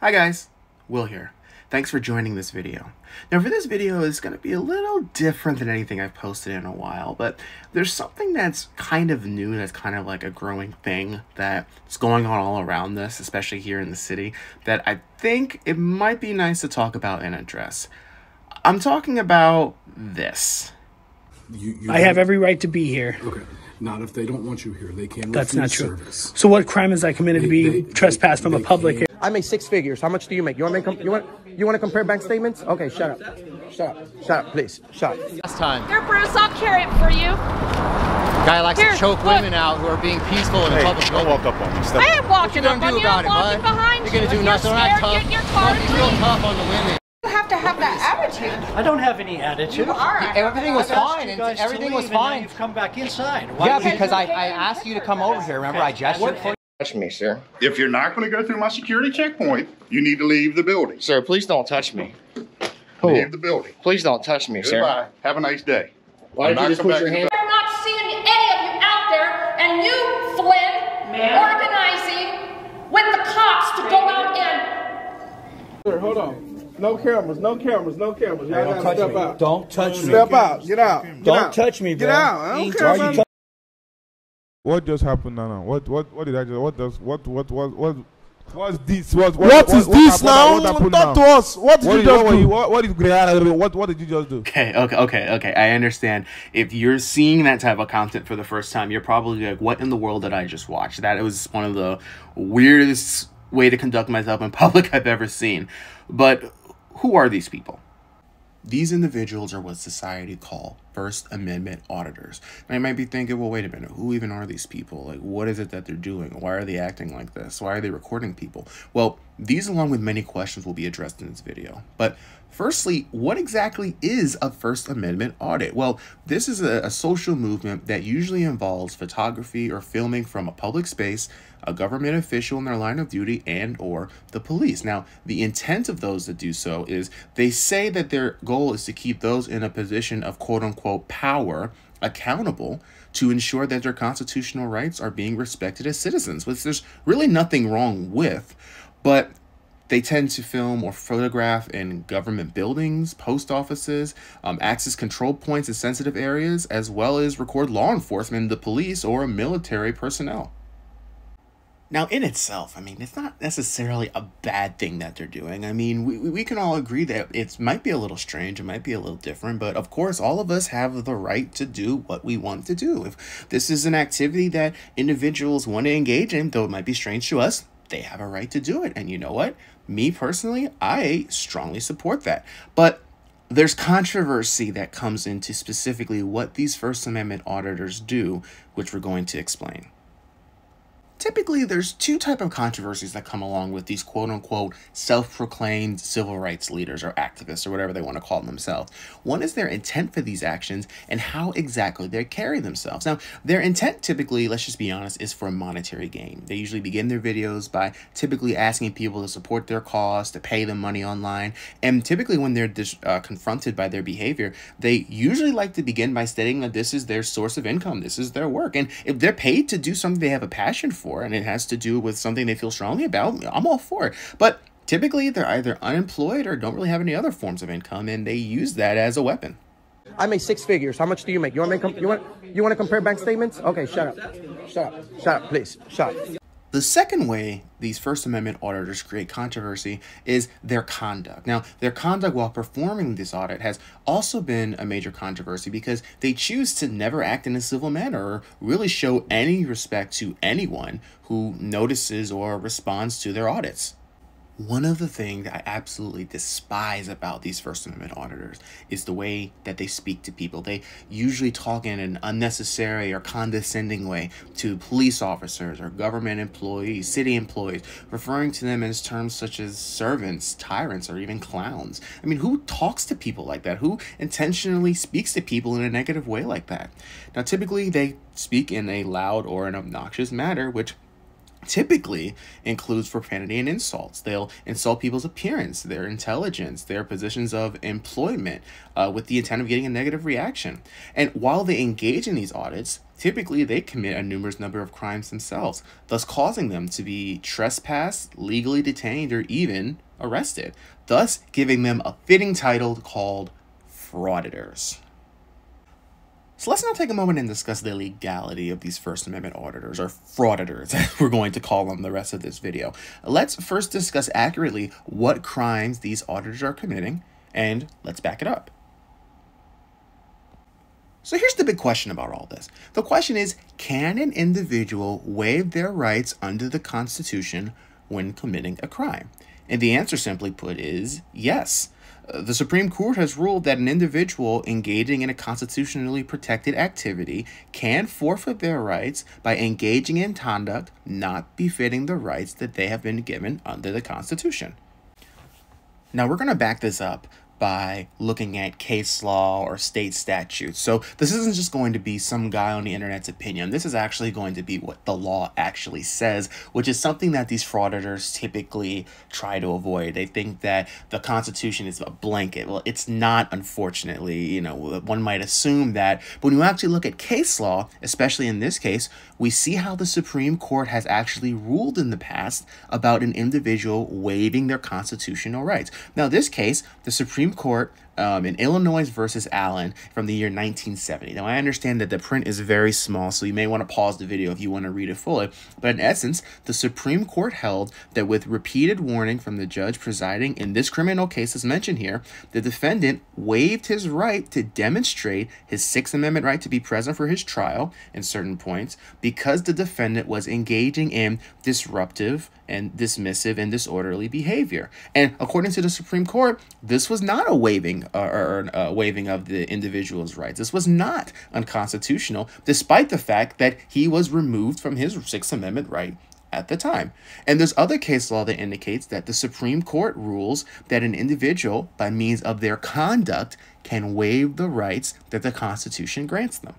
Hi guys, Will here. Thanks for joining this video. Now for this video is going to be a little different than anything I've posted in a while, but there's something that's kind of new that's kind of like a growing thing that's going on all around this, especially here in the city, that I think it might be nice to talk about and address. I'm talking about this. You, you I have every right to be here. Okay. Not if they don't want you here. They can't. That's not true. service. So what crime has I committed to be they- trespassed from a they public? Can't- I make six figures. How much do you make? You want to make? You want? You want to compare bank statements? Okay, shut up. Shut up. Shut up, please. Shut up. Last time, Here, Bruce, I'll carry it for you. guy likes Here, to choke look. women out who are being peaceful in a Hey, public don't walk up on me. Step I ain't What walking you up gonna on do you. about I'm it, walking bud? behind You're you. gonna do If nothing. You're Act scared, tough. get your car Don't and real leave. tough on the women. You have to have that attitude. I don't have any attitude. You are. Everything was fine. you and guys to Everything was leave, and now fine. You've come back inside. Why Yeah, because I, I asked you to come over here. Remember, I gestured for you. Touch me, sir. If you're not going to go through my security checkpoint, you need to leave the building. Sir, please don't touch me. Leave the building. Please don't touch me, sir. Goodbye. Have a nice day. Why I'm did you just put your back hand? I'm not seeing any of you out there, and you, Flynn, organizing with the cops to go out and Sir, hold on. No cameras, no cameras, no cameras. Y'all Don't gotta touch step me. out. Don't touch me. Step out. Get out. Get Don't out. touch me, Get out. I don't Ain't- care Why you about touch- What just happened now? now? What what what did I just what does what what what what what's this? What What is this happened- now? What happened Talk to now? us. What did What you just what do? you- What what is what what did you just do? Okay, okay, okay, okay. I understand. If you're seeing that type of content for the first time, you're probably like, "What in the world did I just watch?" That it was one of the weirdest way to conduct myself in public I've ever seen. But who are these people? These individuals are what society call First Amendment auditors. And I might be thinking, well, wait a minute, who even are these people? Like, what is it that they're doing? Why are they acting like this? Why are they recording people? Well, these, along with many questions, will be addressed in this video. But firstly, what exactly is a First Amendment audit? Well, this is a, a social movement that usually involves photography or filming from a public space a government official in their line of duty and or the police. Now, the intent of those that do so is they say that their goal is to keep those in a position of quote unquote power accountable to ensure that their constitutional rights are being respected as citizens, which there's really nothing wrong with, but they tend to film or photograph in government buildings, post offices, um, access control points in sensitive areas, as well as record law enforcement, the police, or military personnel. Now, in itself, I mean, it's not necessarily a bad thing that they're doing. I mean, we, we can all agree that it might be a little strange, it might be a little different, but of course, all of us have the right to do what we want to do. If this is an activity that individuals want to engage in, though it might be strange to us, they have a right to do it. And you know what? Me personally, I strongly support that. But there's controversy that comes into specifically what these First Amendment auditors do, which we're going to explain. Typically, there's two type of controversies that come along with these quote unquote self-proclaimed civil rights leaders or activists or whatever they want to call themselves. One is their intent for these actions and how exactly they carry themselves. Now, their intent typically, let's just be honest, is for a monetary gain. They usually begin their videos by typically asking people to support their cause, to pay them money online, and typically when they're uh, confronted by their behavior, they usually like to begin by stating that this is their source of income, this is their work, and if they're paid to do something they have a passion for and it has to do with something they feel strongly about, I'm all for it. But typically, they're either unemployed or don't really have any other forms of income, and they use that as a weapon. I make six figures. How much do you make? You want to make? You want? You want to compare bank statements? Okay, shut up. Shut up. Shut up, please. Shut up. The second way these First Amendment auditors create controversy is their conduct. Now, their conduct while performing this audit has also been a major controversy because they choose to never act in a civil manner or really show any respect to anyone who notices or responds to their audits. One of the things I absolutely despise about these First Amendment auditors is the way that they speak to people. They usually talk in an unnecessary or condescending way to police officers or government employees, city employees, referring to them as terms such as servants, tyrants, or even clowns. I mean, who talks to people like that? Who intentionally speaks to people in a negative way like that? Now, typically they speak in a loud or an obnoxious manner, which typically includes profanity and insults. They'll insult people's appearance, their intelligence, their positions of employment, uh, with the intent of getting a negative reaction. And while they engage in these audits, typically they commit a numerous number of crimes themselves, thus causing them to be trespassed, legally detained, or even arrested, thus giving them a fitting title called frauditors. So let's now take a moment and discuss the legality of these First Amendment auditors, or frauditors, we're going to call them the rest of this video. Let's first discuss accurately what crimes these auditors are committing, and let's back it up. So here's the big question about all this. The question is, can an individual waive their rights under the Constitution when committing a crime? And the answer, simply put, is yes. The Supreme Court has ruled that an individual engaging in a constitutionally protected activity can forfeit their rights by engaging in conduct not befitting the rights that they have been given under the Constitution. Now, we're going to back this up by looking at case law or state statutes. So this isn't just going to be some guy on the internet's opinion. This is actually going to be what the law actually says, which is something that these frauditors typically try to avoid. They think that the Constitution is a blanket. Well, it's not, unfortunately. You know, one might assume that. But when you actually look at case law, especially in this case, we see how the Supreme Court has actually ruled in the past about an individual waiving their constitutional rights. Now, this case, the Supreme Court um, in Illinois versus Allen from the year 1970. Now, I understand that the print is very small, so you may want to pause the video if you want to read it fully. But in essence, the Supreme Court held that with repeated warning from the judge presiding in this criminal case as mentioned here, the defendant waived his right to demonstrate his Sixth Amendment right to be present for his trial in certain points because the defendant was engaging in disruptive and dismissive and disorderly behavior. And according to the Supreme Court, this was not a waiving uh, or, uh, waiving of the individual's rights. This was not unconstitutional, despite the fact that he was removed from his Sixth Amendment right at the time. And there's other case law that indicates that the Supreme Court rules that an individual, by means of their conduct, can waive the rights that the Constitution grants them.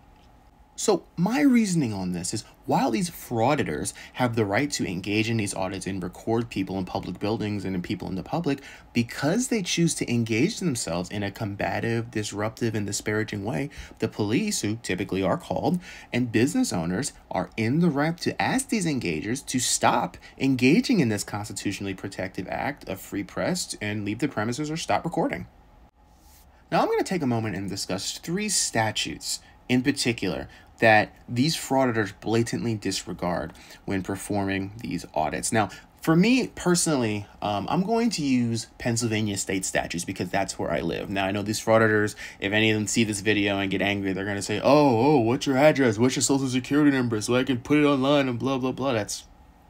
So my reasoning on this is while these frauditors have the right to engage in these audits and record people in public buildings and in people in the public, because they choose to engage themselves in a combative, disruptive, and disparaging way, the police, who typically are called, and business owners are in the right to ask these engagers to stop engaging in this constitutionally protected act of free press and leave the premises or stop recording. Now I'm going to take a moment and discuss three statutes in particular that these frauditors blatantly disregard when performing these audits. Now, for me personally, um, I'm going to use Pennsylvania state statutes because that's where I live. Now, I know these frauditors, if any of them see this video and get angry, they're going to say, oh, oh, what's your address? What's your social security number so I can put it online and blah, blah, blah. That's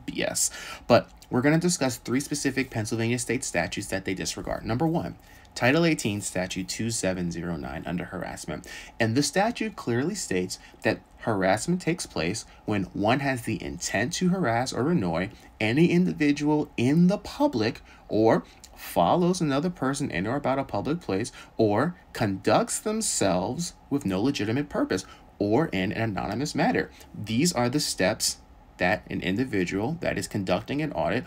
BS. But we're going to discuss three specific Pennsylvania state statutes that they disregard. Number one, Title 18, Statute 2709 under harassment. And the statute clearly states that harassment takes place when one has the intent to harass or annoy any individual in the public or follows another person in or about a public place or conducts themselves with no legitimate purpose or in an anonymous matter. These are the steps that an individual that is conducting an audit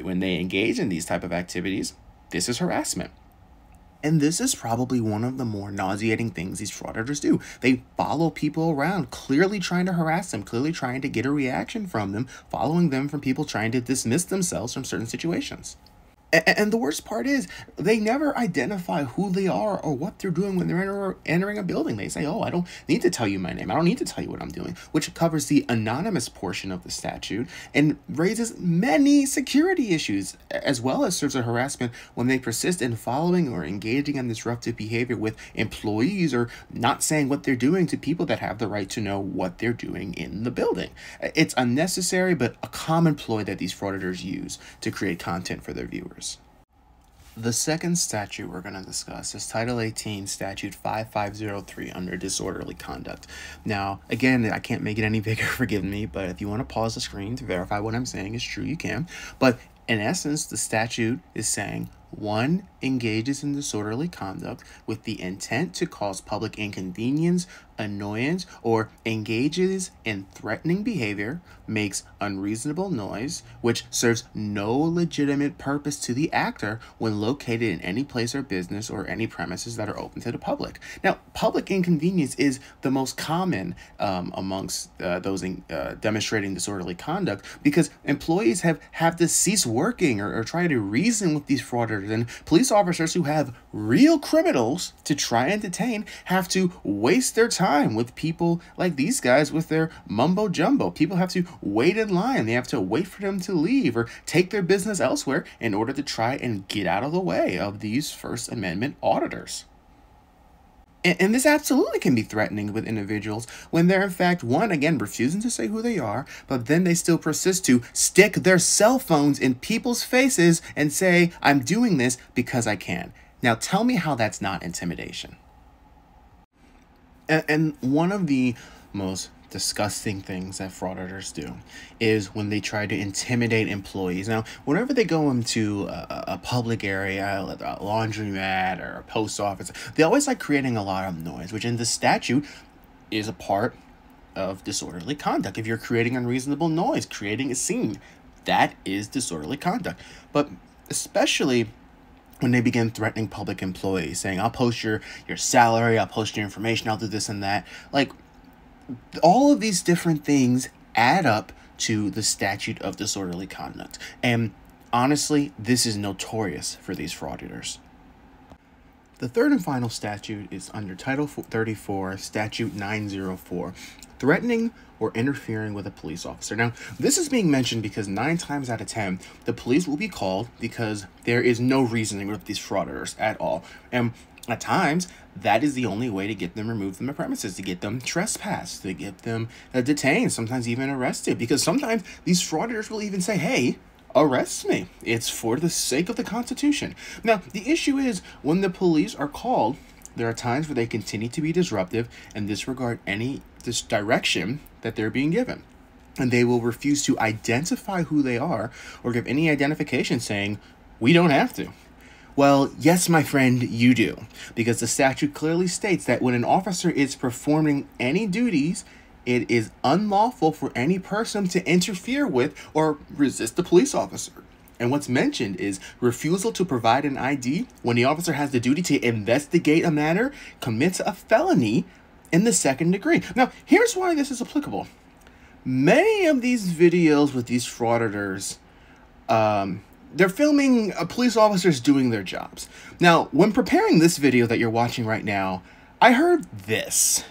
when they engage in these type of activities, this is harassment. And this is probably one of the more nauseating things these frauditors do. They follow people around, clearly trying to harass them, clearly trying to get a reaction from them, following them from people trying to dismiss themselves from certain situations. And the worst part is, they never identify who they are or what they're doing when they're enter entering a building. They say, oh, I don't need to tell you my name. I don't need to tell you what I'm doing, which covers the anonymous portion of the statute and raises many security issues, as well as serves a harassment when they persist in following or engaging in disruptive behavior with employees or not saying what they're doing to people that have the right to know what they're doing in the building. It's unnecessary, but a common ploy that these frauditors use to create content for their viewers. The second statute we're going to discuss is Title 18, Statute 5503 under disorderly conduct. Now, again, I can't make it any bigger, forgive me, but if you want to pause the screen to verify what I'm saying is true, you can. But in essence, the statute is saying one engages in disorderly conduct with the intent to cause public inconvenience, annoyance, or engages in threatening behavior, makes unreasonable noise, which serves no legitimate purpose to the actor when located in any place or business or any premises that are open to the public. Now, public inconvenience is the most common um, amongst uh, those in, uh, demonstrating disorderly conduct because employees have, have to cease working or, or try to reason with these and police officers who have real criminals to try and detain have to waste their time with people like these guys with their mumbo jumbo. People have to wait in line. They have to wait for them to leave or take their business elsewhere in order to try and get out of the way of these First Amendment auditors. And, and this absolutely can be threatening with individuals when they're, in fact, one, again, refusing to say who they are, but then they still persist to stick their cell phones in people's faces and say, I'm doing this because I can. Now, tell me how that's not intimidation. And, and one of the most disgusting things that frauditors do is when they try to intimidate employees. Now, whenever they go into a, a public area, like a laundromat or a post office, they always like creating a lot of noise, which in the statute is a part of disorderly conduct. If you're creating unreasonable noise, creating a scene, that is disorderly conduct. But especially when they begin threatening public employees, saying, I'll post your, your salary, I'll post your information, I'll do this and that. Like, all of these different things add up to the statute of disorderly conduct. And honestly, this is notorious for these frauditors. The third and final statute is under Title 34, Statute 904, threatening or interfering with a police officer. Now, this is being mentioned because nine times out of ten, the police will be called because there is no reasoning with these frauditors at all. And at times, that is the only way to get them removed from the premises, to get them trespassed, to get them uh, detained, sometimes even arrested. Because sometimes these frauditors will even say, hey, arrest me. It's for the sake of the Constitution. Now, the issue is when the police are called, there are times where they continue to be disruptive and disregard any this direction that they're being given. And they will refuse to identify who they are or give any identification saying, we don't have to. Well, yes, my friend, you do. Because the statute clearly states that when an officer is performing any duties, it is unlawful for any person to interfere with or resist the police officer. And what's mentioned is refusal to provide an ID when the officer has the duty to investigate a matter commits a felony in the second degree. Now, here's why this is applicable. Many of these videos with these frauditors, um, they're filming uh, police officers doing their jobs. Now, when preparing this video that you're watching right now, I heard this.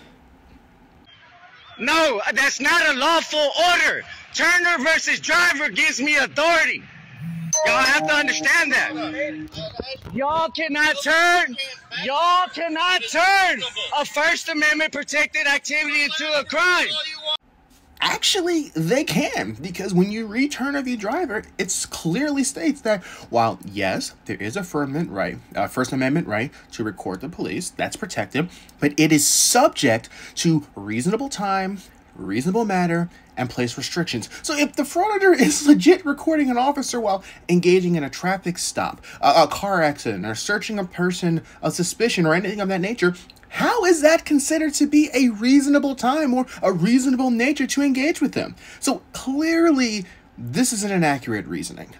No, that's not a lawful order. Turner versus driver gives me authority. Y'all have to understand that. Y'all cannot turn, y'all cannot turn a First Amendment protected activity into a crime. Actually, they can, because when you read Turner v. Driver, it clearly states that while, yes, there is a First right, uh, First Amendment right to record the police, that's protected, but it is subject to reasonable time, reasonable matter, and place restrictions. So if the frauditor is legit recording an officer while engaging in a traffic stop, a, a car accident, or searching a person of suspicion or anything of that nature, how is that considered to be a reasonable time or a reasonable nature to engage with them? So clearly, this is an inaccurate reasoning.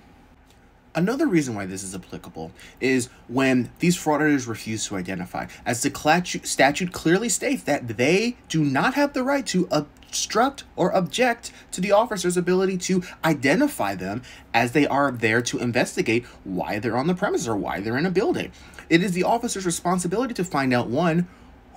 Another reason why this is applicable is when these frauditors refuse to identify, as the statute clearly states that they do not have the right to obstruct or object to the officer's ability to identify them as they are there to investigate why they're on the premises or why they're in a building. It is the officer's responsibility to find out one,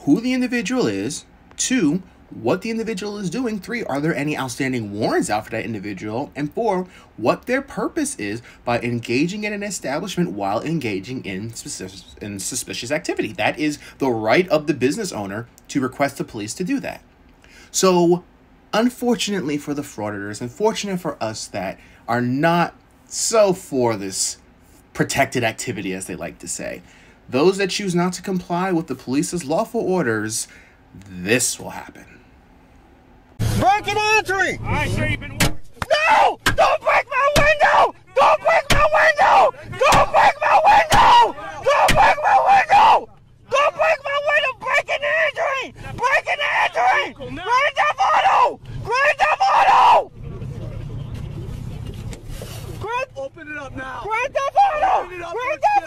who the individual is, two, what the individual is doing, three, are there any outstanding warrants out for that individual, and four, what their purpose is by engaging in an establishment while engaging in, specific, in suspicious activity. That is the right of the business owner to request the police to do that. So, unfortunately for the frauditors, unfortunate for us that are not so for this protected activity, as they like to say, those that choose not to comply with the police's lawful orders, this will happen. Break an entry! I sure you've been No! Don't break my window! Don't break my window! Don't break my window! Don't break my window! Don't break my window! Break an entry! Break an entry! Grand Theft Auto! Grand Theft Auto! Open it up now! Grand Theft Auto! Grand Theft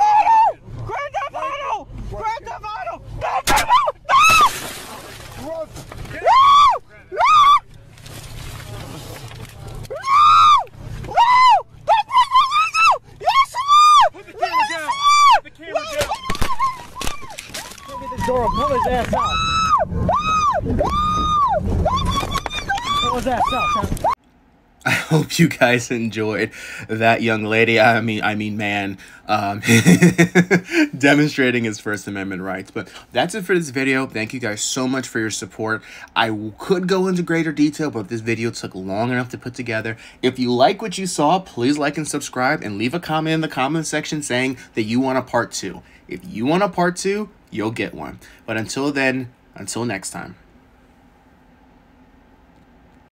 hope you guys enjoyed that young lady. I mean, I mean, man, um, demonstrating his First Amendment rights. But that's it for this video. Thank you guys so much for your support. I could go into greater detail, but this video took long enough to put together. If you like what you saw, please like and subscribe, and leave a comment in the comment section saying that you want a part two. If you want a part two, you'll get one. But until then, until next time.